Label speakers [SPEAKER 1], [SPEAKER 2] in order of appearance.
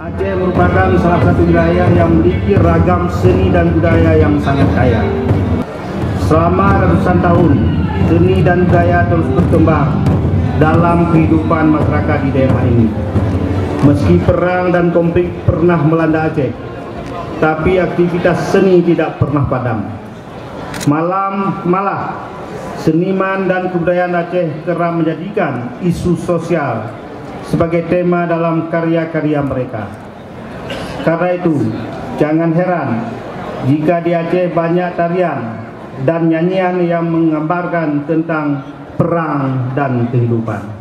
[SPEAKER 1] Aceh merupakan salah satu wilayah yang memiliki ragam seni dan budaya yang sangat kaya. Selama ratusan tahun, seni dan budaya terus berkembang dalam kehidupan masyarakat di daerah ini. Meski perang dan konflik pernah melanda Aceh, tapi aktivitas seni tidak pernah padam. Malam malah seniman dan kebudayaan Aceh kerap menjadikan isu sosial sebagai tema dalam karya-karya mereka. Karena itu, jangan heran jika di Aceh banyak tarian dan nyanyian yang menggambarkan tentang perang dan kehidupan.